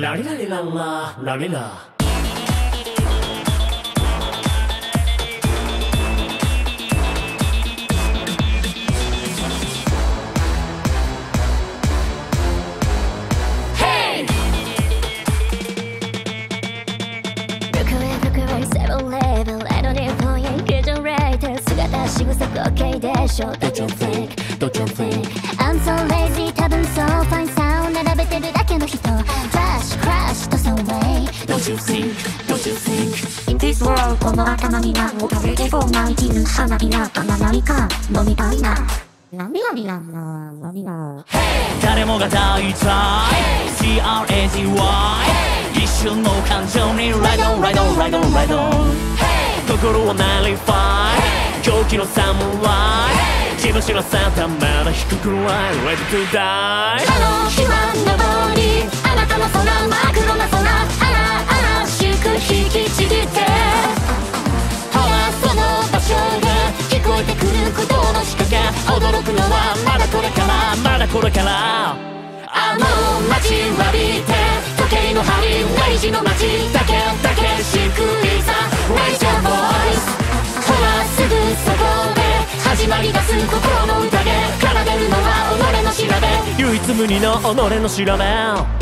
ラリラリラララリラ仕草 OK でしょ Don't you think, don't you think I'm so lazy you think, don't you think In this world この頭に何を食べてそうな一ぬ花火なか何か飲みたいな涙になな涙誰もが大体 CRAGY 一瞬の感情に Ride on, ride on, ride on, ride on 心をナリファイ狂気の侍自分知らせたまだ低く Ready to die 頃からあの待ちわびて時計の針レイジの街。だけだけしくいさ Raise your voice すぐそこで始まりだす心の宴奏でるのは己の調べ唯一無二の己の調べ